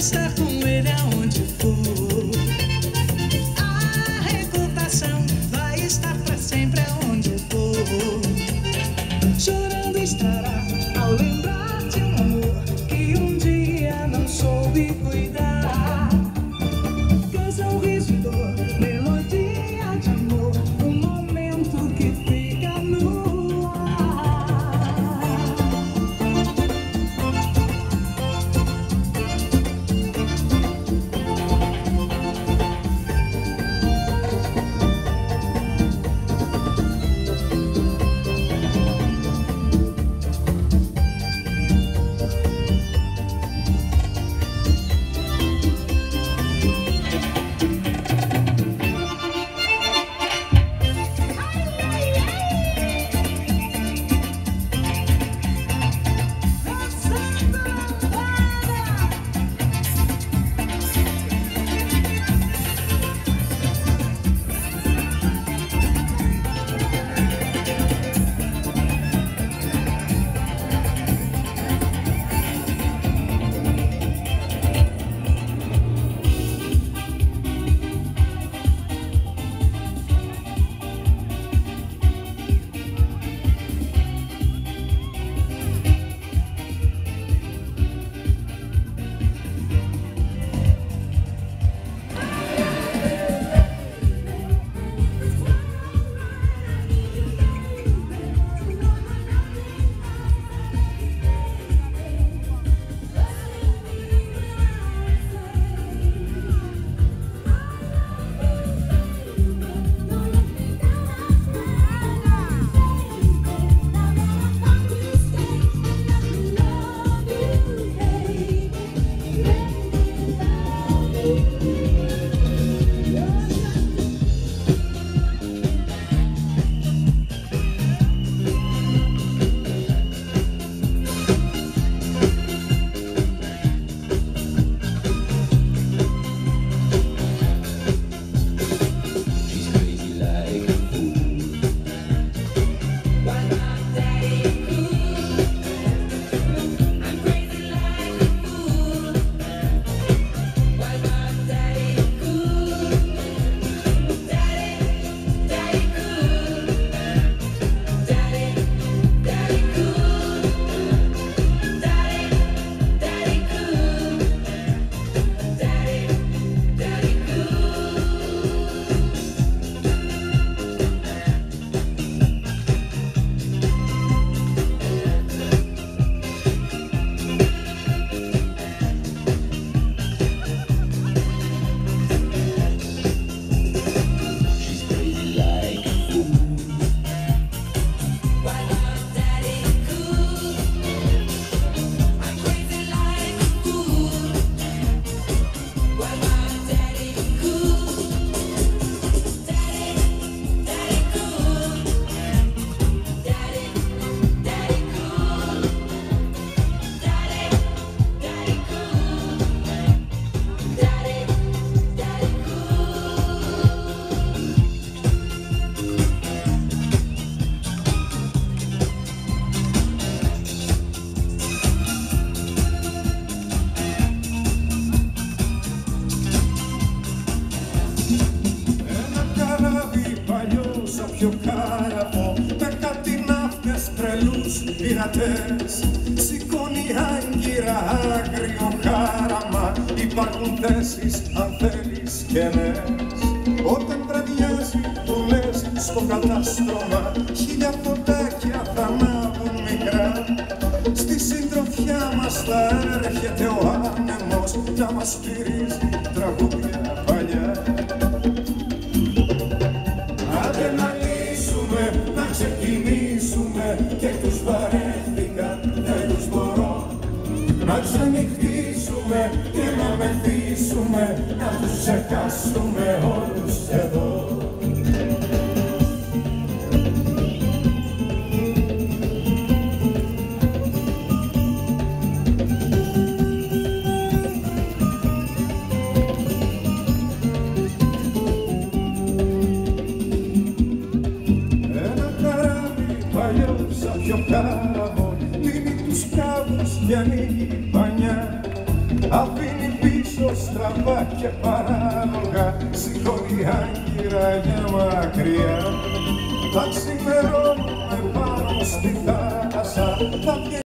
estar com ele aonde for. A reputação vai estar pra sempre aonde for. Chorando estará ao lembrar de um amor que um dia não soube cuidar. Πειρατές Σηκώνει άγκυρα άγριο χάραμα. Υπάρχουν θέσεις αν θέλεις και νες Όταν βραδιάζει που λες στο κατάστρωμα. Χίλια φωτάκια θα ανάβουν μικρά. Στη συντροφιά μας θα έρχεται ο άνεμος Να μας στηρίζει τραγούδια παλιά. Άντε να λύσουμε, να ξεκινήσουμε τους μπορώ να ξενυχτήσουμε και να με ξυπνήσουμε να τους ξεχάσουμε όλους εδώ Αφήνει πίσω στραβά και παράλογα Σηκώνει άγκυρα για μακριά. Θα ξημερώνουμε πάνω στη θάλασσα Θα